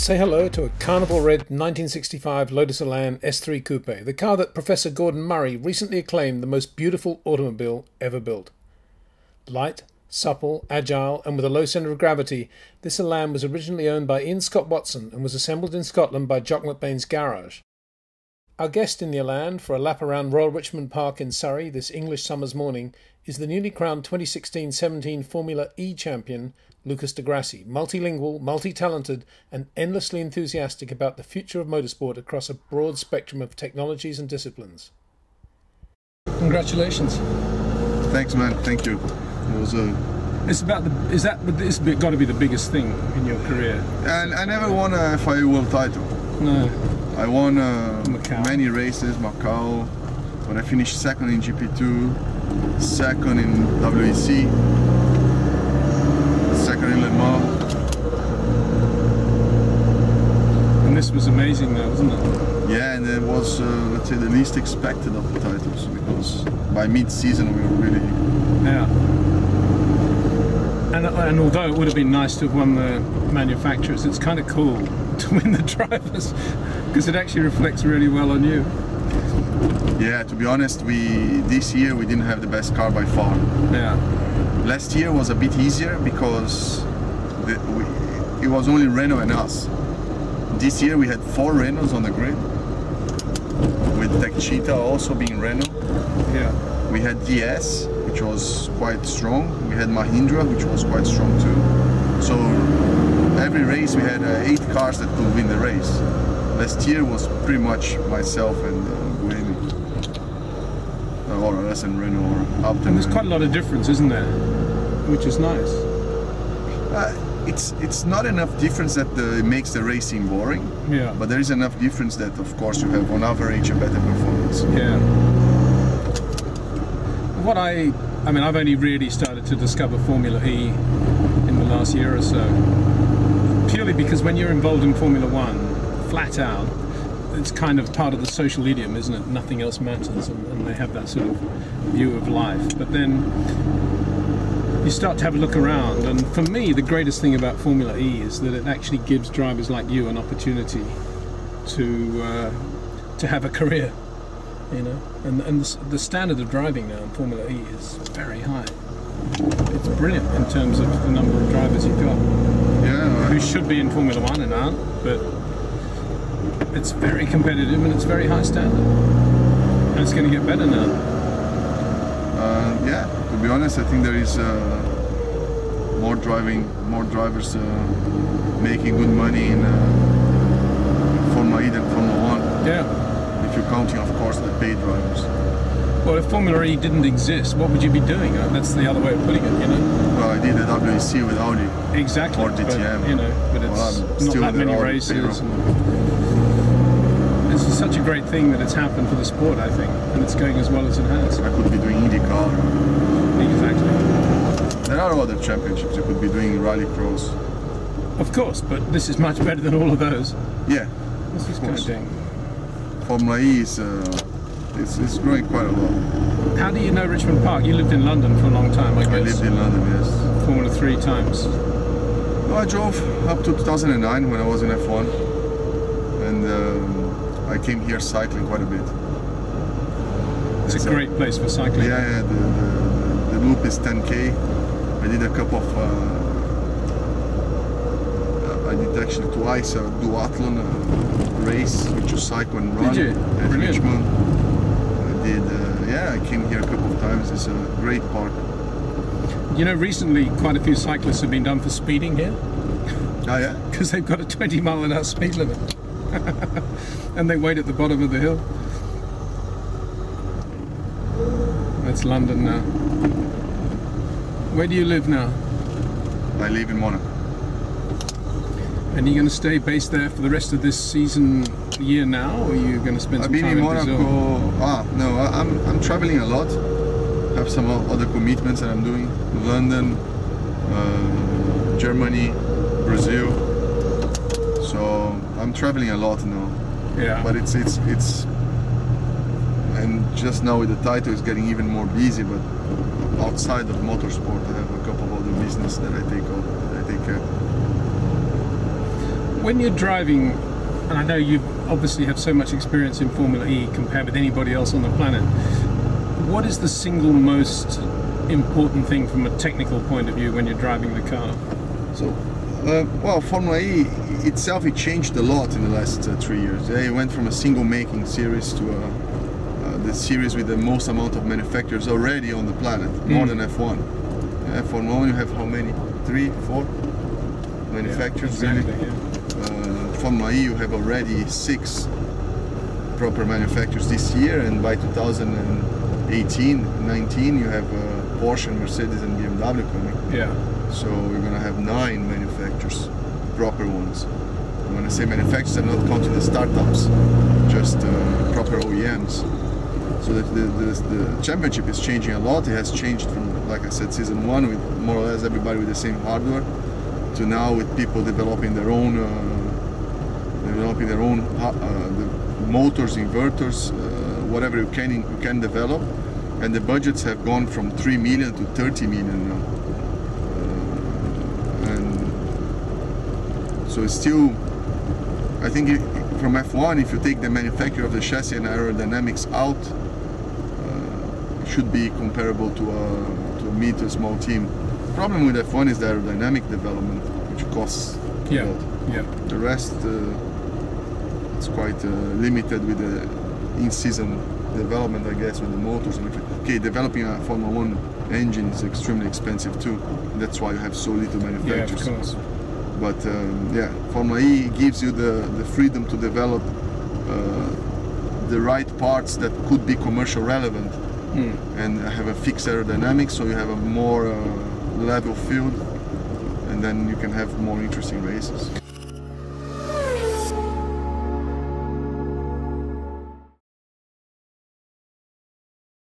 Say hello to a Carnival Red 1965 Lotus Elan S3 Coupe, the car that Professor Gordon Murray recently acclaimed the most beautiful automobile ever built. Light, supple, agile, and with a low centre of gravity, this Elan was originally owned by Ian Scott Watson and was assembled in Scotland by Jock McBain's garage. Our guest in the Elan for a lap around Royal Richmond Park in Surrey this English summer's morning is the newly crowned 2016 17 Formula E champion, Lucas di Grassi, multilingual, multi talented, and endlessly enthusiastic about the future of motorsport across a broad spectrum of technologies and disciplines. Congratulations. Thanks, man. Thank you. It was a. It's about the. Is that? This got to be the biggest thing in your career. And I never won a FIA World title. No. I won uh, many races, Macau, when I finished second in GP2, second in WEC, second in Le Mans. And this was amazing though, wasn't it? Yeah, and it was, uh, let's say, the least expected of the titles because by mid-season we were really... Yeah. And, and although it would have been nice to have won the manufacturers, it's kind of cool to win the drivers because it actually reflects really well on you. Yeah, to be honest, we this year we didn't have the best car by far. Yeah. Last year was a bit easier because the, we, it was only Renault and us. This year we had four Renaults on the grid, with Techeetah also being Renault. Yeah. We had DS, which was quite strong. We had Mahindra, which was quite strong too. So race we had uh, eight cars that could win the race. Last year was pretty much myself and uh, Buemi. Uh, or us and Renault or Upton. And there's quite a lot of difference, isn't there? Which is nice. Uh, it's it's not enough difference that the, it makes the racing boring. Yeah. But there is enough difference that, of course, you have on average a better performance. Yeah. What I, I mean, I've only really started to discover Formula E in the last year or so. Purely because when you're involved in Formula One, flat out, it's kind of part of the social idiom, isn't it? Nothing else matters, and, and they have that sort of view of life. But then you start to have a look around, and for me, the greatest thing about Formula E is that it actually gives drivers like you an opportunity to uh, to have a career. You know, and and the standard of driving now in Formula E is very high. It's brilliant in terms of the number of drivers you've got Yeah. who should be in Formula One and aren't, but it's very competitive and it's very high standard. And it's going to get better now. Uh, yeah, to be honest, I think there is uh, more driving, more drivers uh, making good money in uh, Formula E than Formula One. Yeah. If you're counting, of course, the paid drivers. Well, if Formula E didn't exist, what would you be doing? Uh, That's the other way of putting it, you know. Well, I did the WEC with Audi. Exactly. Or DTM. But, you know, but it's Well, not that many races. and It's such a great thing that it's happened for the sport, I think, and it's going as well as it has. I could be doing IndyCar. Exactly. There are other championships. You could be doing rallycross. Of course, but this is much better than all of those. Yeah, this Of course. doing? Formula E is uh, it's, it's growing quite a lot. How do you know Richmond Park? You lived in London for a long time, I I guess. lived in London, yes. Formula Three times. No, I drove up to 2009 when I was in F1, and um, I came here cycling quite a bit. It's a So- great place for cycling. Yeah, yeah. The, the, the loop is 10k. I did a couple of. Uh, I did actually twice a duathlon uh, race, which you cycle and run did you? at Brilliant. Richmond. I did. Uh, yeah, I came here a couple of times. It's a great park. You know, recently quite a few cyclists have been done for speeding here Ah, yeah. because they've got a 20 mile an hour speed limit, and they wait at the bottom of the hill. That's London now. Where do you live now? I live in Monaco. And are you going to stay based there for the rest of this season year now, or are you going to spend I've some been time in in Brazil? Monaco. Ah, no, I'm I'm traveling a lot. I Have some other commitments that I'm doing. London, uh, Germany, Brazil. So I'm traveling a lot now. Yeah. But it's it's it's. And just now with the title, it's getting even more busy. But outside of motorsport, I have a couple of other business that I take that I take care. of. When you're driving, and I know you obviously have so much experience in Formula E compared with anybody else on the planet, what is the single most important thing from a technical point of view when you're driving the car? So, uh, well, Formula E itself it changed a lot in the last uh, three years. It went from a single making series to a, uh, the series with the most amount of manufacturers already on the planet, more than F1. Yeah, Formula One you have how many? Three, four manufacturers Yeah, really. yeah. Formula E you have already six proper manufacturers this year, and by 2018, 19 you have uh, Porsche, Mercedes, and BMW coming. Yeah. So we're gonna have nine manufacturers, proper ones. When I say manufacturers, I'm not counting the startups, just uh, proper OEMs. So that the, the, the championship is changing a lot. It has changed from, like I said, season one with more or less everybody with the same hardware, to now with people developing their own, uh, developing their own uh, the motors, inverters, uh, whatever you can you can develop, and the budgets have gone from three million to 30 million now and so it's still I think it, from F1 if you take the manufacture of the chassis and aerodynamics out uh, it should be comparable to a, to a mid to a small team The problem with F1 is the aerodynamic development which costs a Yeah. lot Yeah. the rest uh, it's quite uh, limited with the in-season development I guess with the motors and everything. Okay, developing a Formula One engine is extremely expensive too. That's why you have so little manufacturers. Yeah, of course. but um, yeah, Formula E gives you the, the freedom to develop uh, the right parts that could be commercial relevant Mm. and have a fixed aerodynamics so you have a more uh, level field and then you can have more interesting races.